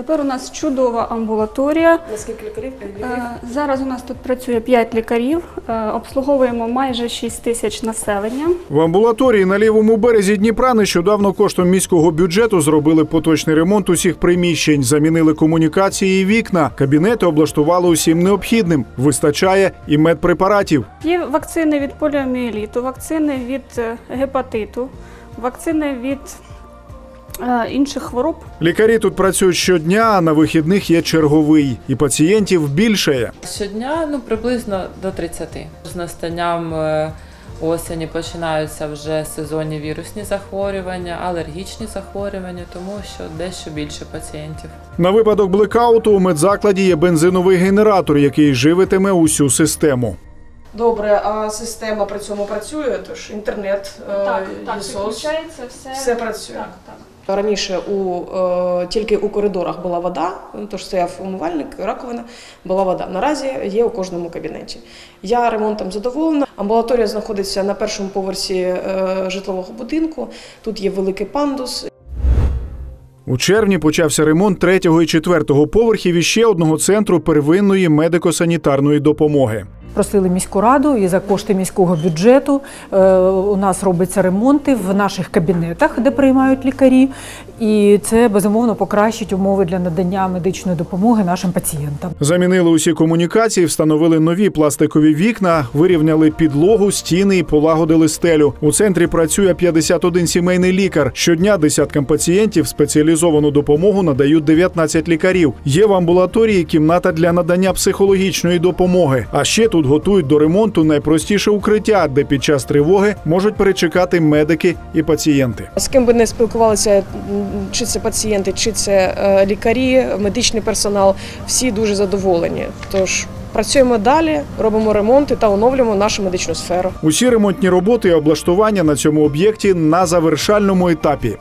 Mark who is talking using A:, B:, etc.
A: Тепер у нас чудова амбулаторія.
B: Наскільки лікарів?
A: Е, Зараз у нас тут працює 5 лікарів, е, обслуговуємо майже 6 тисяч населення.
C: В амбулаторії на лівому березі Дніпра нещодавно коштом міського бюджету зробили поточний ремонт усіх приміщень, замінили комунікації і вікна. Кабінети облаштували усім необхідним. Вистачає і медпрепаратів.
A: Є вакцини від поліоміеліту, вакцини від е, гепатиту, вакцини від інших хвороб.
C: Лікарі тут працюють щодня, а на вихідних є черговий, і пацієнтів більшає.
D: Щодня ну приблизно до 30. З настанням е, осені починаються вже сезонні вірусні захворювання, алергічні захворювання, тому що дещо більше пацієнтів.
C: На випадок блекауту у медзакладі є бензиновий генератор, який живитиме усю систему.
B: Добре, а система при цьому працює, тож інтернет, е, ЄСОС,
A: включається все.
B: все працює.
A: Так, так.
B: Раніше у, е, тільки у коридорах була вода, тож стояв умивальник, раковина, була вода. Наразі є у кожному кабінеті. Я ремонтом задоволена. Амбулаторія знаходиться на першому поверсі е, житлового будинку. Тут є великий пандус,
C: У червні почався ремонт третього і четвертого поверхів іще одного центру первинної медико-санітарної допомоги.
E: Просили міську раду і за кошти міського бюджету е, у нас робляться ремонти в наших кабінетах, де приймають лікарі, і це безумовно покращить умови для надання медичної допомоги нашим пацієнтам.
C: Замінили усі комунікації, встановили нові пластикові вікна, вирівняли підлогу, стіни і полагодили стелю. У центрі працює 51 сімейний лікар. Щодня десяткам пацієнтів спеціалізовану допомогу надають 19 лікарів. Є в амбулаторії кімната для надання психологічної допомоги. А ще тут готують до ремонту найпростіше укриття, де під час тривоги можуть перечекати медики і пацієнти.
B: З ким би не спілкувалися, чи це пацієнти, чи це е, лікарі, медичний персонал, всі дуже задоволені. Тож працюємо далі, робимо ремонти та оновлюємо нашу медичну сферу.
C: Усі ремонтні роботи і облаштування на цьому об'єкті на завершальному етапі.